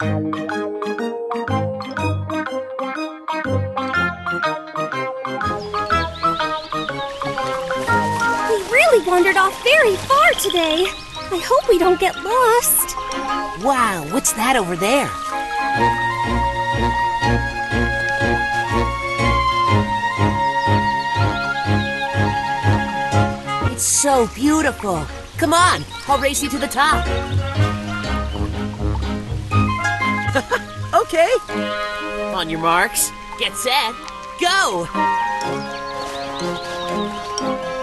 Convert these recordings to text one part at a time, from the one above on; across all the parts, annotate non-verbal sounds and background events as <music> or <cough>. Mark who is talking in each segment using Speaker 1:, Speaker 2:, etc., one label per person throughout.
Speaker 1: We really wandered off very far today. I hope we don't get lost.
Speaker 2: Wow, what's that over there? It's so beautiful. Come on, I'll race you to the top. <laughs> okay. On your marks, get set, go!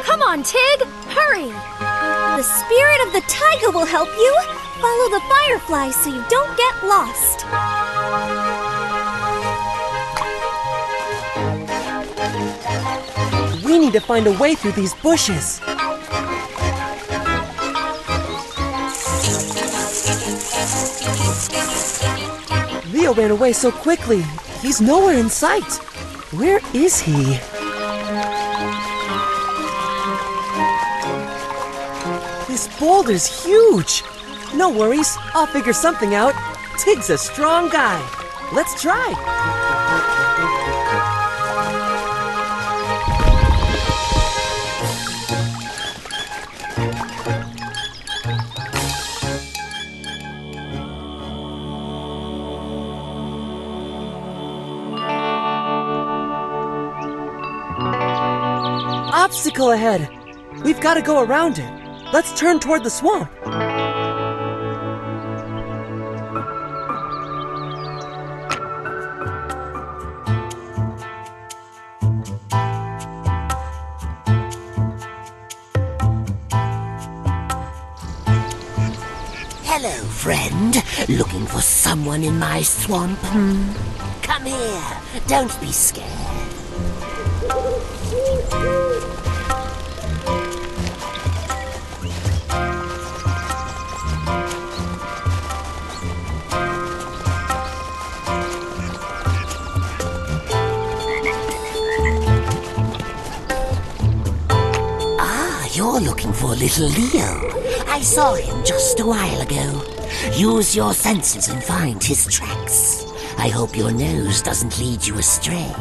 Speaker 1: Come on, Tig, hurry. The spirit of the taiga will help you. Follow the fireflies so you don't get lost.
Speaker 3: We need to find a way through these bushes. Leo ran away so quickly. He's nowhere in sight. Where is he? This boulder's huge. No worries, I'll figure something out. Tig's a strong guy. Let's try. Obstacle ahead. We've got to go around it. Let's turn toward the swamp.
Speaker 2: Hello, friend. Looking for someone in my swamp? Hmm? Come here. Don't be scared. You're looking for little Leo. I saw him just a while ago. Use your senses and find his tracks. I hope your nose doesn't lead you astray.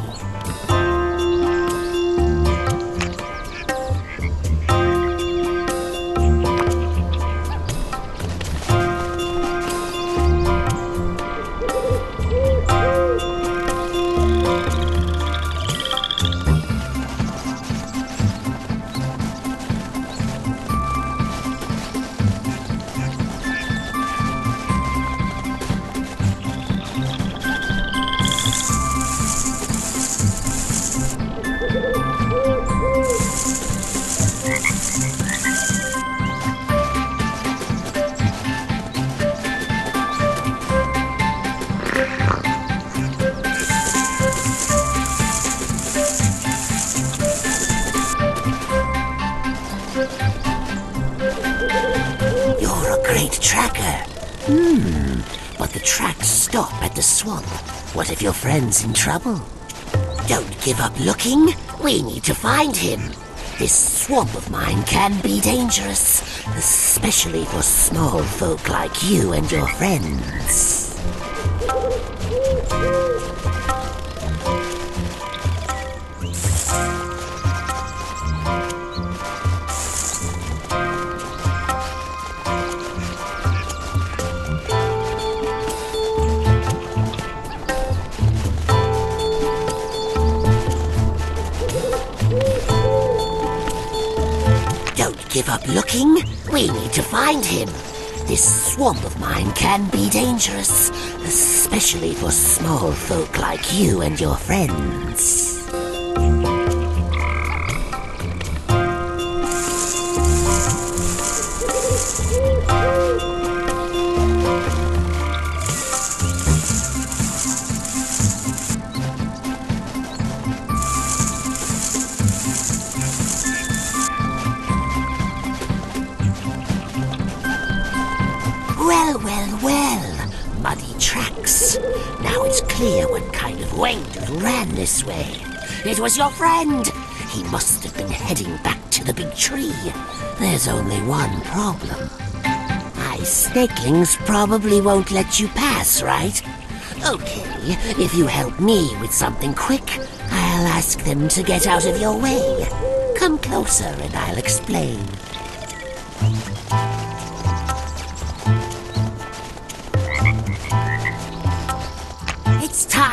Speaker 2: Great tracker. Hmm, but the tracks stop at the swamp. What if your friend's in trouble? Don't give up looking. We need to find him. This swamp of mine can be dangerous, especially for small folk like you and your friends. Don't give up looking. We need to find him. This swamp of mine can be dangerous, especially for small folk like you and your friends. Wanderer ran this way. It was your friend. He must have been heading back to the big tree. There's only one problem. These snakelings probably won't let you pass, right? Okay, if you help me with something quick, I'll ask them to get out of your way. Come closer and I'll explain.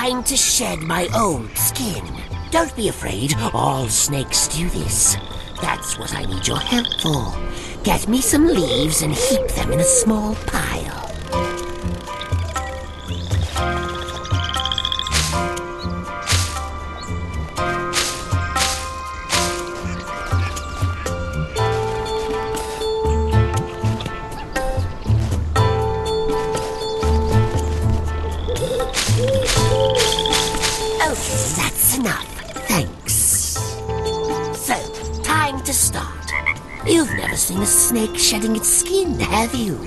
Speaker 2: Time to shed my old skin. Don't be afraid, all snakes do this. That's what I need your help for. Get me some leaves and heap them in a small pile. Seen a snake shedding its skin, have you?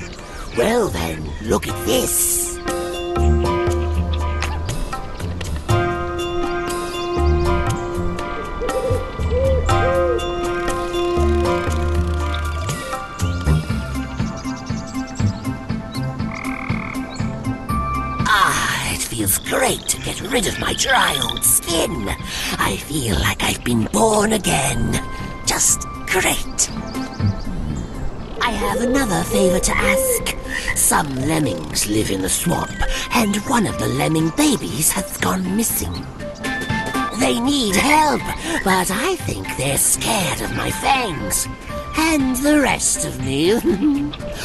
Speaker 2: Well then, look at this. Ah, it feels great to get rid of my dry old skin. I feel like I've been born again. Just great. I have another favor to ask. Some lemmings live in the swamp, and one of the lemming babies has gone missing. They need help, but I think they're scared of my fangs. And the rest of me. <laughs>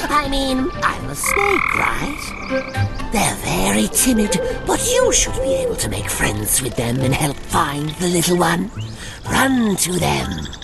Speaker 2: I mean, I'm a snake, right? They're very timid, but you should be able to make friends with them and help find the little one. Run to them.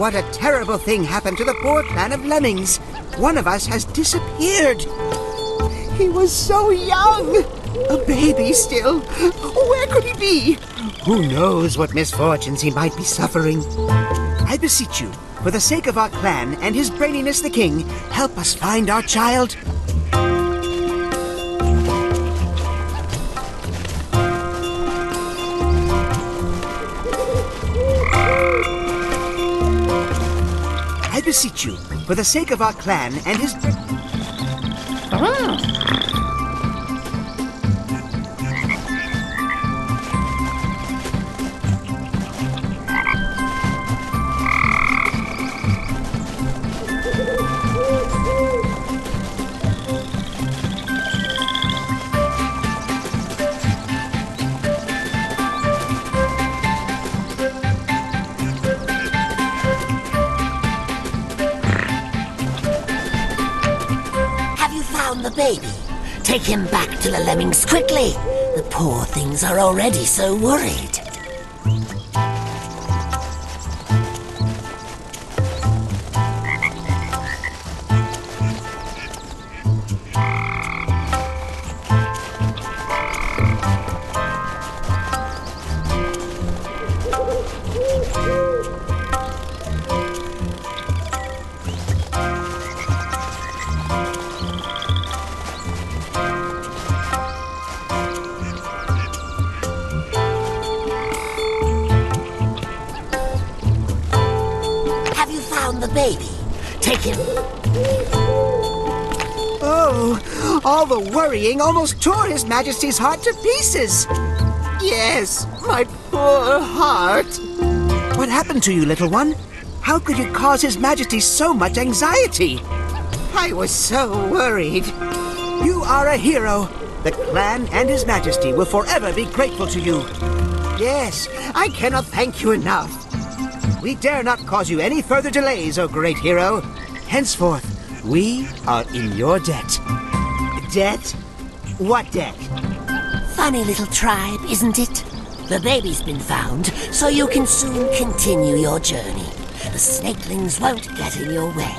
Speaker 4: What a terrible thing happened to the poor clan of lemmings. One of us has disappeared. He was so young. A baby still. Where could he be? Who knows what misfortunes he might be suffering? I beseech you, for the sake of our clan and his braininess the king, help us find our child. Beseech you, for the sake of our clan and his.
Speaker 2: you baby? Take him back to the lemmings quickly. The poor things are already so worried. Baby? Take him.
Speaker 4: Oh, all the worrying almost tore His Majesty's heart to pieces. Yes, my poor heart. What happened to you, little one? How could you cause His Majesty so much anxiety? I was so worried. You are a hero. The clan and His Majesty will forever be grateful to you. Yes, I cannot thank you enough. We dare not cause you any further delays, O great hero. Henceforth, we are in your debt. Debt? What debt?
Speaker 2: Funny little tribe, isn't it? The baby's been found, so you can soon continue your journey. The snakelings won't get in your way.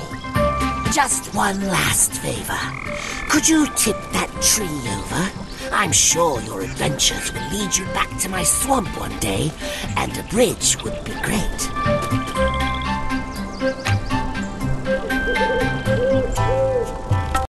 Speaker 2: Just one last favor. Could you tip that tree over? I'm sure your adventures will lead you back to my swamp one day, and a bridge would be great.